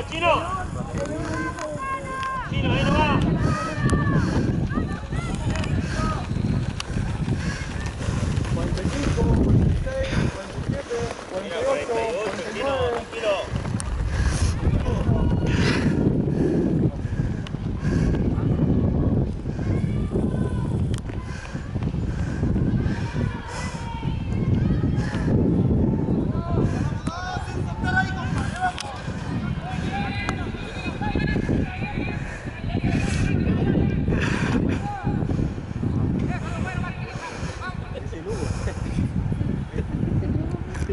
chino!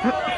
Huh?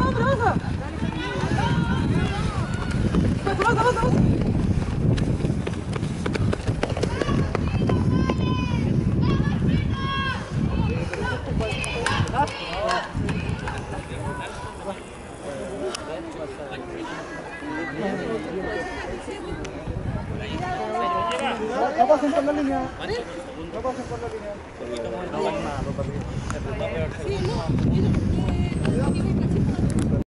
pasen por la línea. No por la línea.